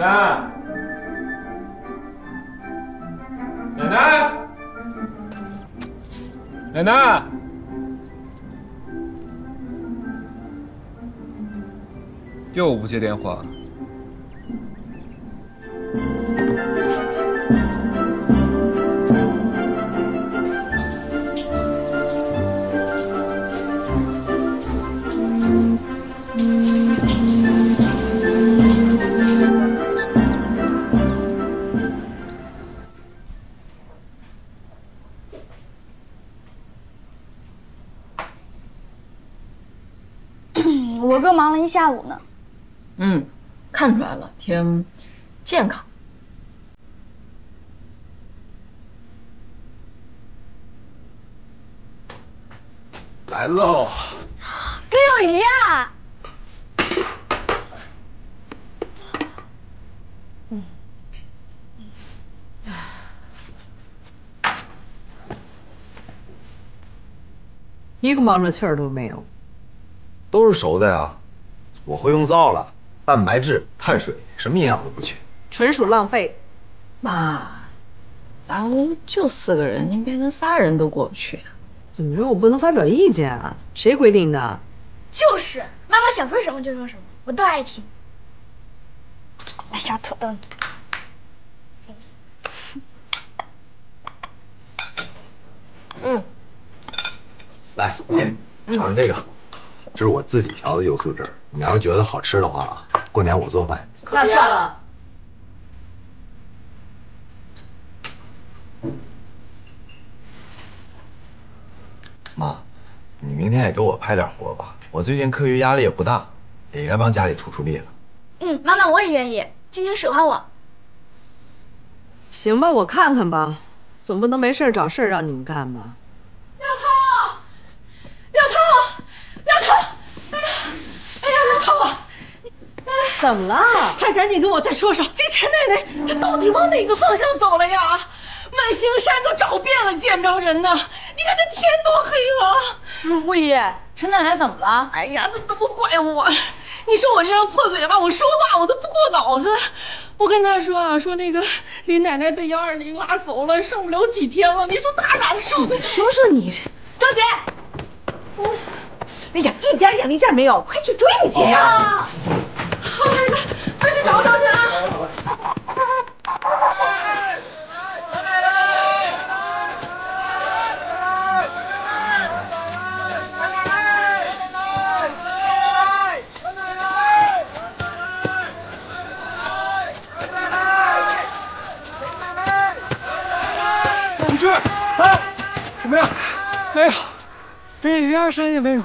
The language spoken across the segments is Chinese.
奶奶，奶奶，奶奶，又不接电话。下午呢。嗯，看出来了，挺健康。来喽！六姨呀，一个忙着气儿都没有。都是熟的呀，我会用灶了，蛋白质、碳水，什么营养都不缺。纯属浪费。妈，咱屋就四个人，您别跟仨人都过不去。怎么着？我不能发表意见啊？谁规定的？就是妈妈想说什么就说什么，我都爱听。来小土豆，嗯，来，姐，尝尝这个，这是我自己调的油醋汁儿。你要是觉得好吃的话啊，过年我做饭。那算了。妈，你明天也给我派点活吧，我最近课余压力也不大，也该帮家里出出力了。嗯，妈妈我也愿意，晶晶喜欢我。行吧，我看看吧，总不能没事找事让你们干吧？廖涛，廖涛，廖涛，哎呀，哎呀，廖涛啊！怎么了？快赶紧跟我再说说，这个陈奶奶她到底往哪个方向走了呀？万兴山都找遍了，见不着人呢。你看这天多黑了。物业，陈奶奶怎么了？哎呀，那都不怪我。你说我这张破嘴巴，我说话我都不过脑子。我跟他说啊，说那个林奶奶被幺二零拉走了，剩不了几天了。你说他哪受得了？说说你，张姐，哎呀，一点眼力劲儿没有，快去追你姐呀！好孩子，快去找找去啊！你去！哎，什么呀？没有，这一点声音也没有。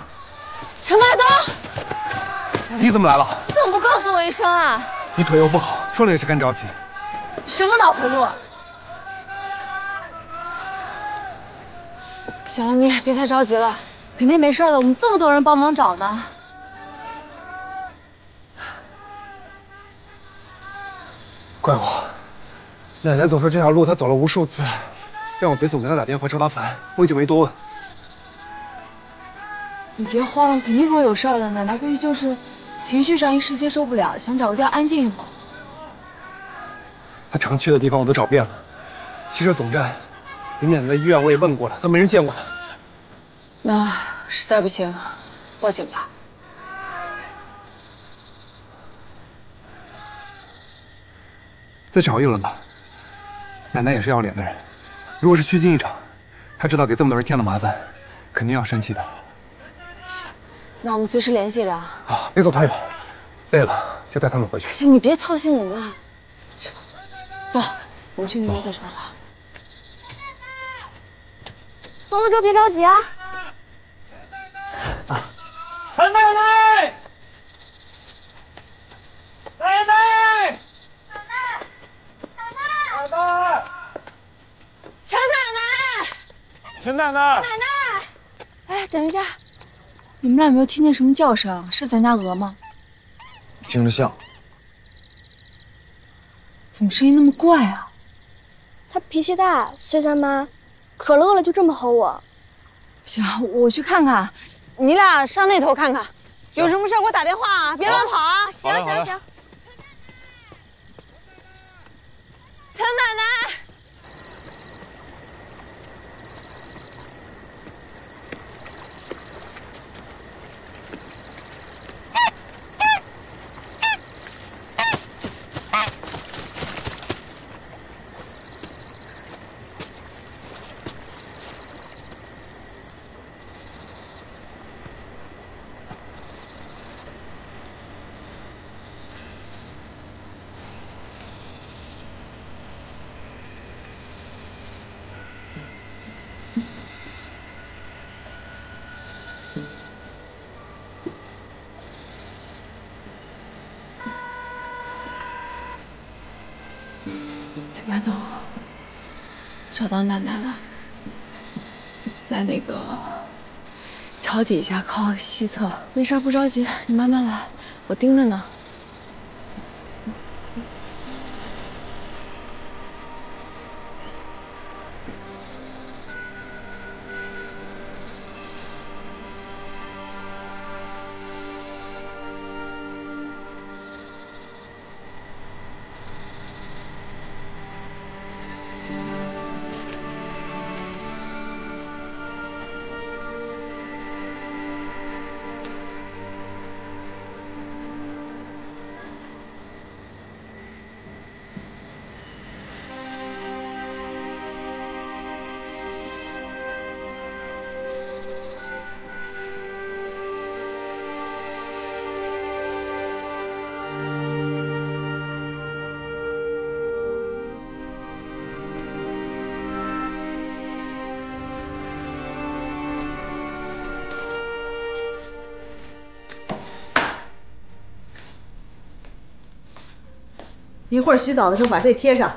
陈麦东，你怎么来了？你怎么不告诉我一声啊？你腿又不好，说了也是干着急。什么脑回路？行了，你也别太着急了，肯定没事的。我们这么多人帮忙找呢。怪我，奶奶总说这条路她走了无数次，让我别总给她打电话招她烦，我也就没多问。你别慌，肯定不会有事的。奶奶估计就是情绪上一时接受不了，想找个地儿安静一会儿。她常去的地方我都找遍了，汽车总站、林奶奶的医院我也问过了，都没人见过她。那实在不行，报警吧。再找一轮吧。奶奶也是要脸的人，如果是虚惊一场，她知道给这么多人添了麻烦，肯定要生气的。行，那我们随时联系着啊。啊，别走太远，累了就带他们回去。行，你别操心我们了。走，我们去那边再找找。东子哥别着急啊。陈奶奶，奶奶，奶奶，陈奶奶，陈奶奶，哎，等一下，你们俩有没有听见什么叫声？是咱家鹅吗？听着像。怎么声音那么怪啊？他脾气大，随咱妈，可乐了就这么吼我。行，我去看看。你俩上那头看看，有什么事给我打电话啊，别乱跑啊！行行行。陈麦东，找到奶奶了，在那个桥底下靠西侧，没事不着急，你慢慢来，我盯着呢。一会儿洗澡的时候把这贴上。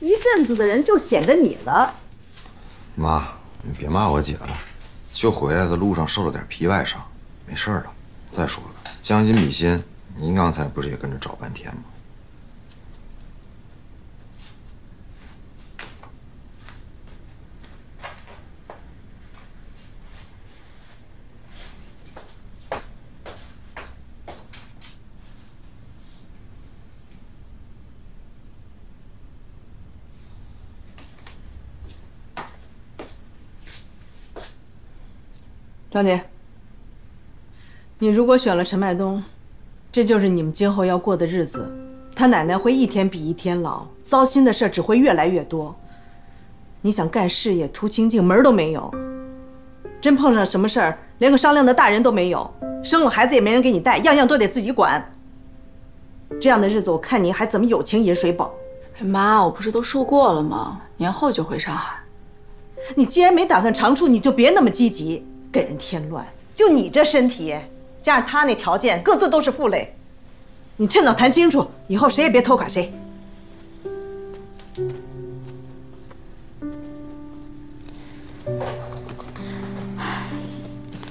一阵子的人就显着你了。妈，你别骂我姐了，就回来的路上受了点皮外伤，没事了。再说了，将心比心，您刚才不是也跟着找半天吗？张姐，你如果选了陈麦冬，这就是你们今后要过的日子。他奶奶会一天比一天老，糟心的事只会越来越多。你想干事业、图清静，门儿都没有。真碰上什么事儿，连个商量的大人都没有，生了孩子也没人给你带，样样都得自己管。这样的日子，我看你还怎么有情饮水饱？妈，我不是都说过了吗？年后就回上海。你既然没打算长处，你就别那么积极，给人添乱。就你这身体，加上他那条件，各自都是负累。你趁早谈清楚，以后谁也别拖垮谁。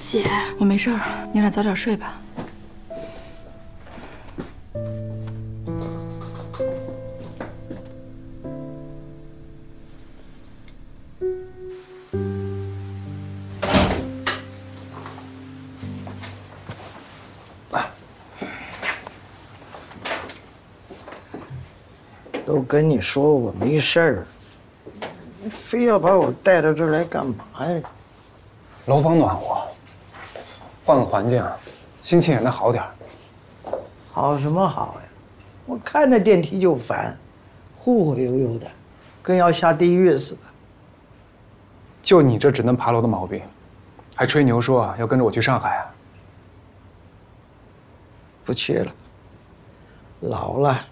姐，我没事儿，你俩早点睡吧。都跟你说我没事儿，你非要把我带到这儿来干嘛呀？楼房暖和，换个环境，心情也能好点儿。好什么好呀？我看着电梯就烦，忽忽悠悠的，跟要下地狱似的。就你这只能爬楼的毛病，还吹牛说要跟着我去上海啊？不去了，老了，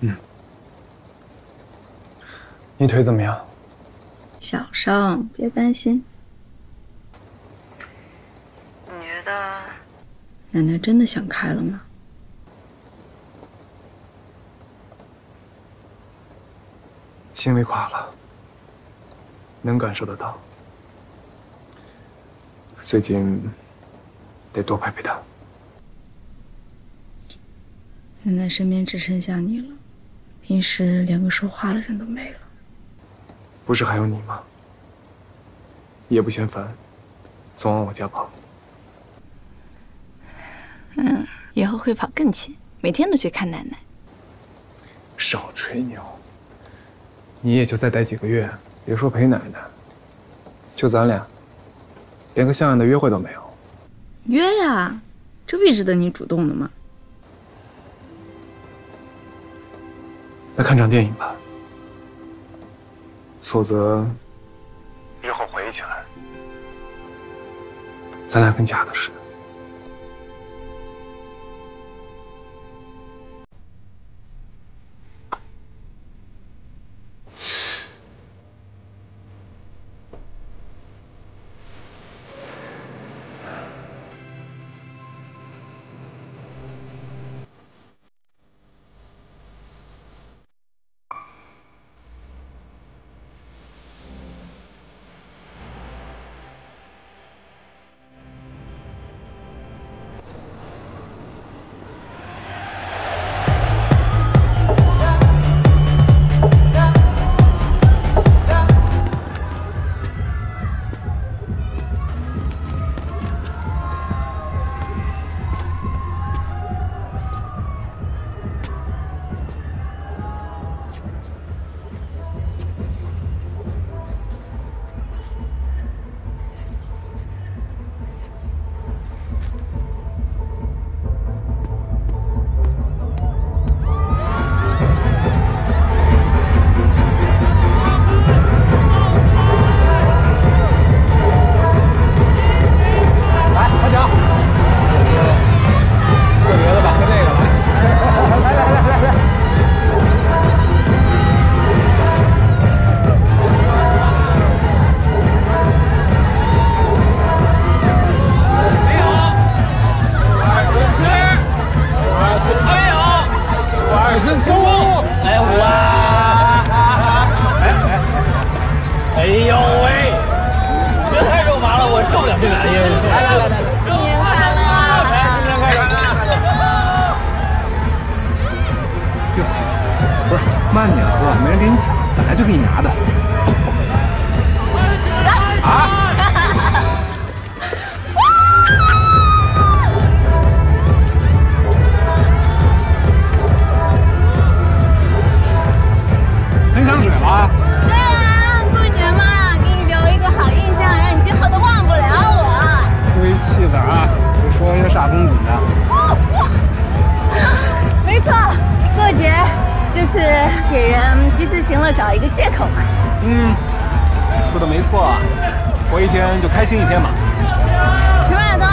嗯。你腿怎么样？小伤，别担心。你觉得奶奶真的想开了吗？心里垮了，能感受得到。最近得多陪陪她。奶奶身边只剩下你了，平时连个说话的人都没了。不是还有你吗？也不嫌烦，总往我家跑。嗯，以后会跑更勤，每天都去看奶奶。少吹牛！你也就再待几个月，别说陪奶奶，就咱俩，连个像样的约会都没有。约呀，这必值得你主动的吗？那看场电影吧，否则日后回忆起来，咱俩跟假的似的。人给你抢，本来就给你拿的。没错，活一天就开心一天嘛。陈麦东，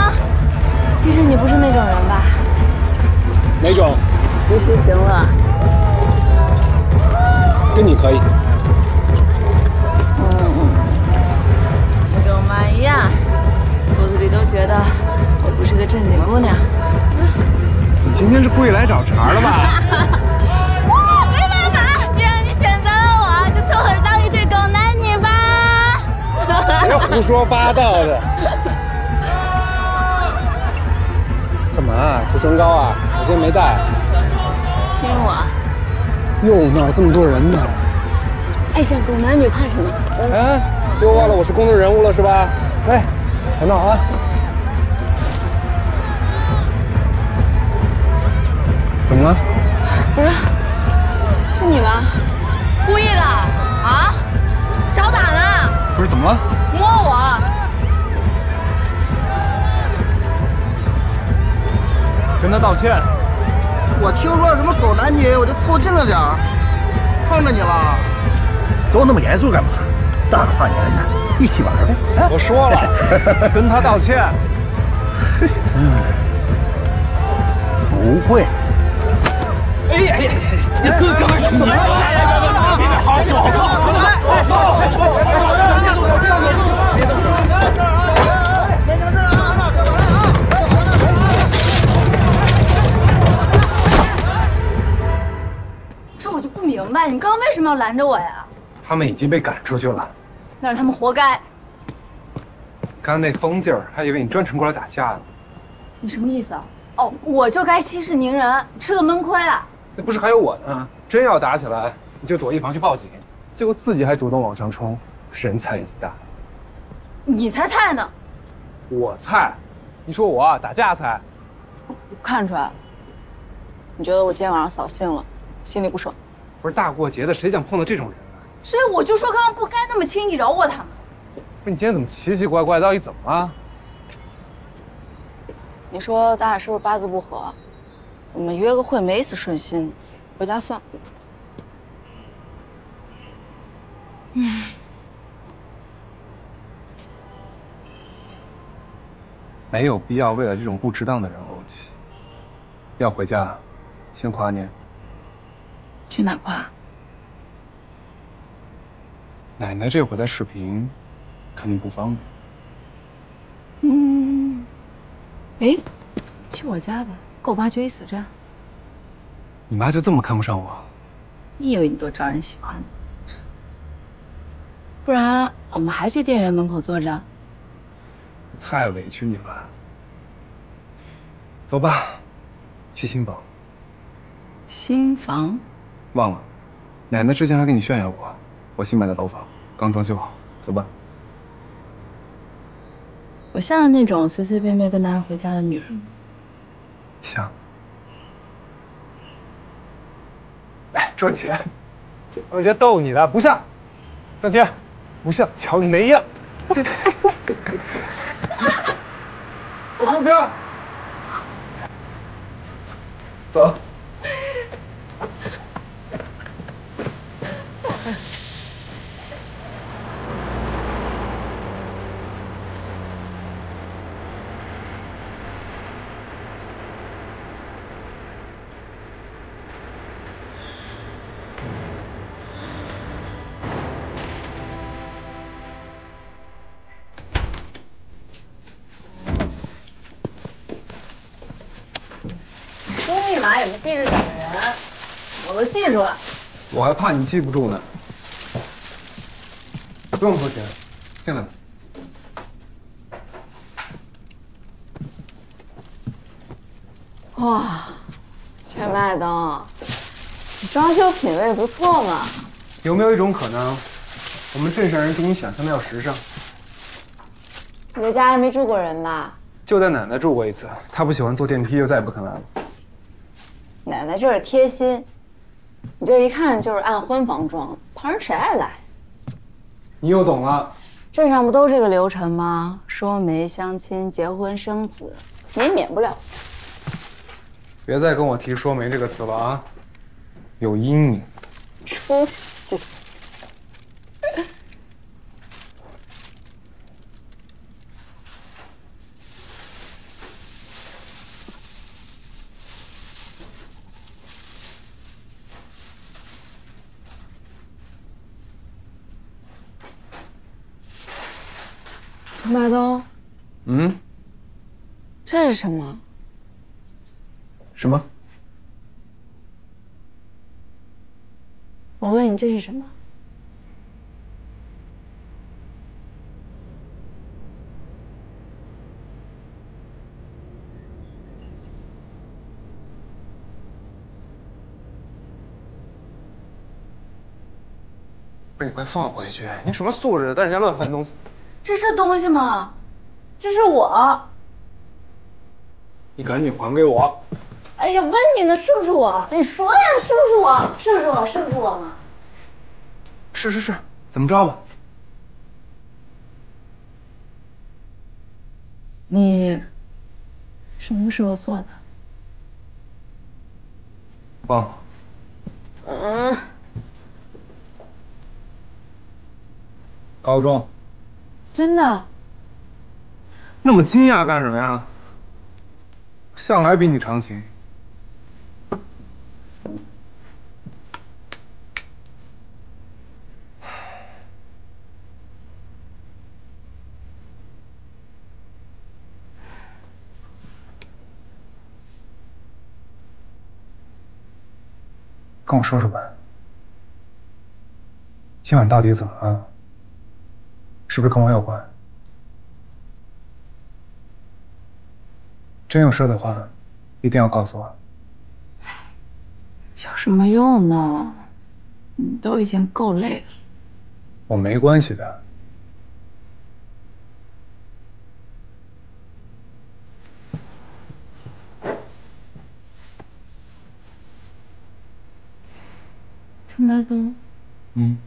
其实你不是那种人吧？哪种？及时行乐。跟你可以。嗯，我跟我妈一样，骨子里都觉得我不是个正经姑娘。你今天是故意来找茬的吧？别胡说八道的。干嘛？涂唇膏啊？我今天没带。亲我，哟，哪有这么多人呢？爱上狗男女怕什么？哎，又忘了我是公众人物了是吧？哎，别闹啊！怎么了？不是，是你吗？故意的啊？找打呢？不是怎么了？摸我跟他道歉。我听说什么狗男女我就凑近了点儿碰着你了。都那么严肃干嘛？大过年的一起玩呗我说了 跟他道歉。嗯不会。哎呀呀呀哥哥们怎么别别别别别好好说好好说好好说这我就不明白，你们刚刚为什么要拦着我呀？他们已经被赶出去了，那是他们活该。刚那疯劲儿，还以为你专程过来打架呢。你什么意思啊？哦，我就该息事宁人，吃个闷亏啊？那不是还有我呢？真要打起来，你就躲一旁去报警，结果自己还主动往上冲。人菜你大。你才菜呢！我菜？你说我啊打架菜？看出来了。你觉得我今天晚上扫兴了，心里不爽？不是大过节的，谁想碰到这种人啊？所以我就说刚刚不该那么轻易饶过他们。不是你今天怎么奇奇怪怪？到底怎么了？你说咱俩是不是八字不合？我们约个会没一次顺心，回家算了。嗯，没有必要为了这种不值当的人怄气。要回家，先跨年。去哪夸？奶奶这会在视频，肯定不方便。嗯，哎，去我家吧，跟我妈决一死战。你妈就这么看不上我？你以为你多招人喜欢？不然我们还去电影院门口坐着？太委屈你了。走吧，去新房。新房？忘了，奶奶之前还跟你炫耀过，我新买的楼房，刚装修好。走吧。我像是那种随随便便跟男人回家的女人吗？像。来，赚钱。我在逗你呢，不像。赚钱，不像，瞧你那样。我后边。走。输密码也不闭着等人，我都记住了。我还怕你记不住呢。不用付钱，进来吧。哇，陈麦东，你装修品味不错嘛。有没有一种可能，我们镇上人比你想象的要时尚？你的家还没住过人吧？就在奶奶住过一次，她不喜欢坐电梯，就再也不肯来了。奶奶这是贴心，你这一看就是按婚房装，旁人谁爱来？你又懂了。镇上不都这个流程吗？说媒、相亲、结婚、生子，你也免不了俗。别再跟我提“说媒”这个词了啊，有阴影。出息。陈麦东，嗯，这是什么？什么？我问你这是什么？不是你快放回去！你什么素质，在人家乱翻东西？这是东西吗？这是我。你赶紧还给我！哎呀，问你呢，是不是我？你说呀，是不是我？是不是我？是不是我吗？是是是，怎么着吧？你什么时候做的？忘了。嗯。高中。真的？那么惊讶干什么呀？向来比你长情。跟我说说吧，今晚到底怎么了？是不是跟我有关？真有事的话，一定要告诉我。有什么用呢？你都已经够累了。我没关系的。陈麦东，嗯，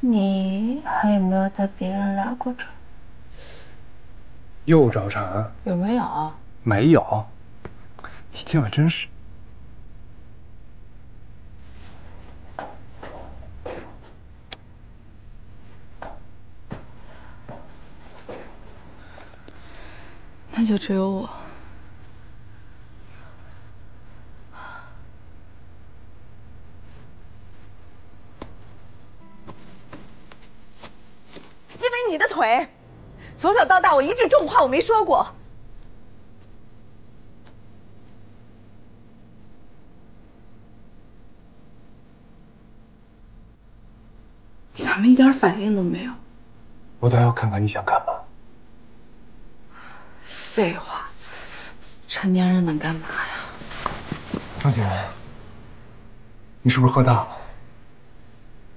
你还有没有带别人来过这儿？又找茬？有没有？没有。你今晚真是……那就只有我。因为你的腿，从小到大我一句重话我没说过。你怎么一点反应都没有？我倒要看看你想干嘛。废话，成年人能干嘛呀？张姐，你是不是喝大了？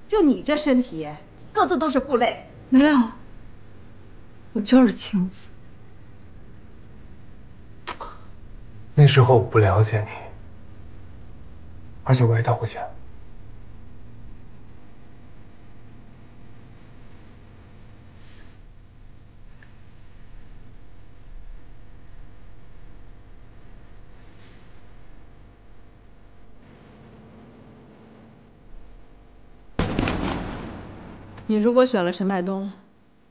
就你这身体，各自都是负累。没有，我就是轻浮。那时候我不了解你，而且我也道过歉。如果选了陈麦东，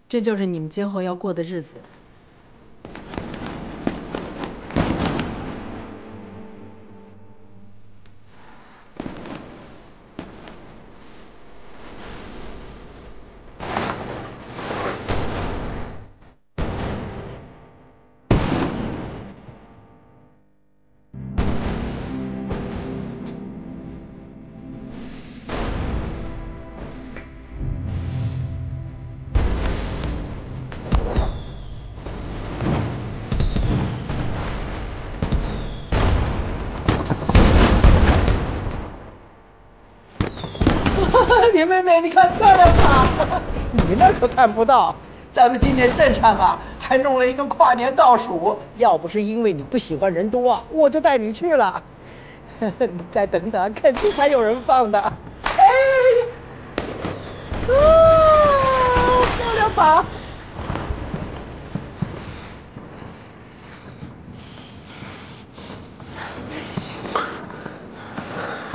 这就是你们今后要过的日子。姐妹妹，你看漂亮吧？你那可看不到，咱们今年镇上啊，还弄了一个跨年倒数。要不是因为你不喜欢人多，我就带你去了。你再等等，肯定还有人放的。哎，啊，漂亮吧？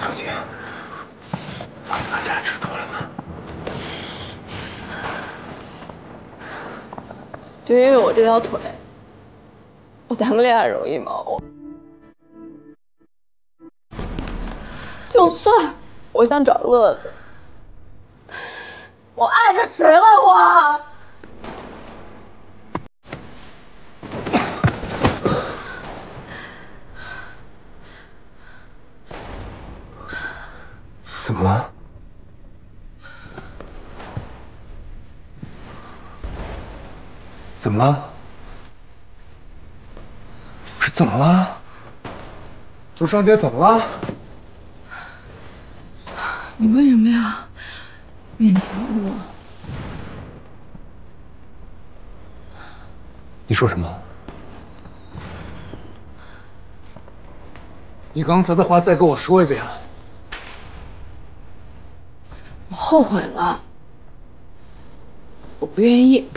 张姐，饭咱俩吃多了吗？就因为我这条腿，我谈个恋爱容易吗？我就算我想找乐子，我碍着谁了我？怎么了？怎么了？不是怎么了？陆双姐怎么了？你为什么要勉强我？你说什么？你刚才的话再跟我说一遍。我后悔了，我不愿意。